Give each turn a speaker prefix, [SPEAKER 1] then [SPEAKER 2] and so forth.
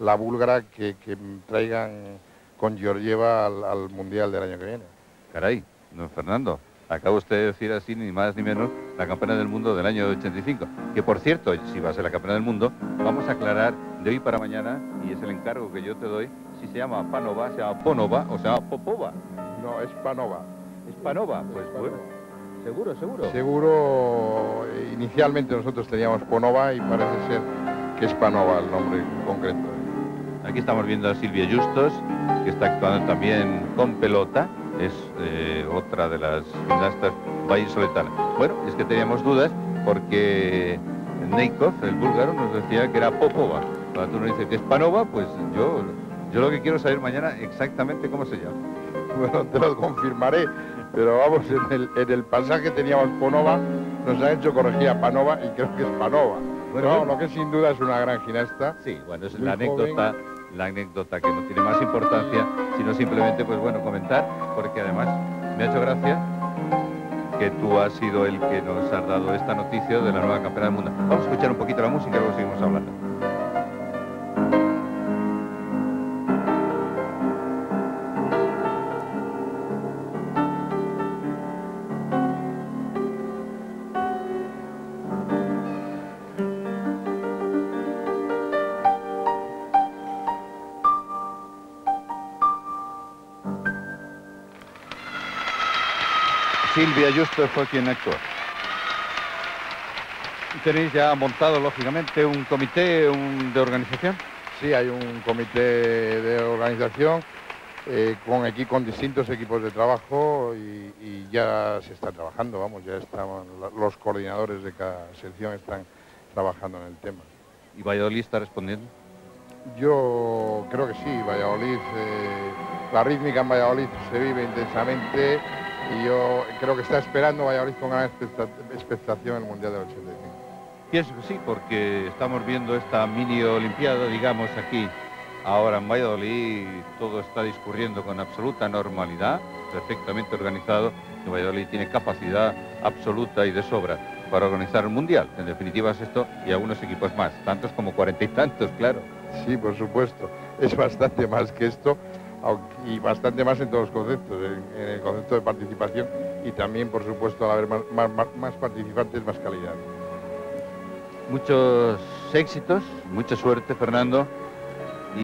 [SPEAKER 1] la búlgara que, que traigan con Georgieva al, al Mundial del año que viene.
[SPEAKER 2] Caray, don Fernando, acaba usted de decir así, ni más ni menos, la campeona del mundo del año 85. Que por cierto, si va a ser la campeona del mundo, vamos a aclarar de hoy para mañana, y es el encargo que yo te doy, si se llama Panova, se llama Ponova o se llama Popova.
[SPEAKER 1] No, es Panova.
[SPEAKER 2] ¿Es Panova? Pues bueno, seguro, seguro.
[SPEAKER 1] Seguro, eh, inicialmente nosotros teníamos Ponova y parece ser que es Panova el nombre concreto.
[SPEAKER 2] Aquí estamos viendo a Silvia Justos, que está actuando también con pelota. Es eh, otra de las gimnastas vallisoletanas. Bueno, es que teníamos dudas porque Neikov, el búlgaro, nos decía que era Popova. Cuando tú nos dices que es Panova, pues yo, yo lo que quiero saber mañana exactamente cómo se llama.
[SPEAKER 1] Bueno, te lo confirmaré, pero vamos, en el, en el pasaje teníamos Ponova, nos han hecho corregir a Panova y creo que es Panova.
[SPEAKER 2] Bueno,
[SPEAKER 1] no, lo que sin duda es una gran gimnasta.
[SPEAKER 2] Sí, bueno, es la anécdota, la anécdota que no tiene más importancia, sino simplemente, pues bueno, comentar, porque además me ha hecho gracia que tú has sido el que nos has dado esta noticia de la nueva campeona del mundo. Vamos a escuchar un poquito la música y luego seguimos hablando. Silvia Justo fue quien actuó. Tenéis ya montado, lógicamente, un comité un- de organización.
[SPEAKER 1] Sí, hay un comité de organización eh, con, equi- con distintos equipos de trabajo y, y ya se está trabajando, vamos, ya la- los coordinadores de cada sección están trabajando en el tema.
[SPEAKER 2] ¿Y Valladolid está respondiendo?
[SPEAKER 1] Yo creo que sí, Valladolid, eh, la rítmica en Valladolid se vive intensamente y yo creo que está esperando Valladolid con gran expecta- expectación el Mundial del 85.
[SPEAKER 2] Pienso que sí, porque estamos viendo esta mini olimpiada, digamos, aquí, ahora en Valladolid, todo está discurriendo con absoluta normalidad, perfectamente organizado, y Valladolid tiene capacidad absoluta y de sobra para organizar el Mundial. En definitiva es esto y algunos equipos más, tantos como cuarenta y tantos, claro.
[SPEAKER 1] Sí, por supuesto, es bastante más que esto y bastante más en todos los conceptos, en, el concepto de participación y también, por supuesto, al haber más participantes, más calidad.
[SPEAKER 2] Muchos éxitos, mucha suerte, Fernando,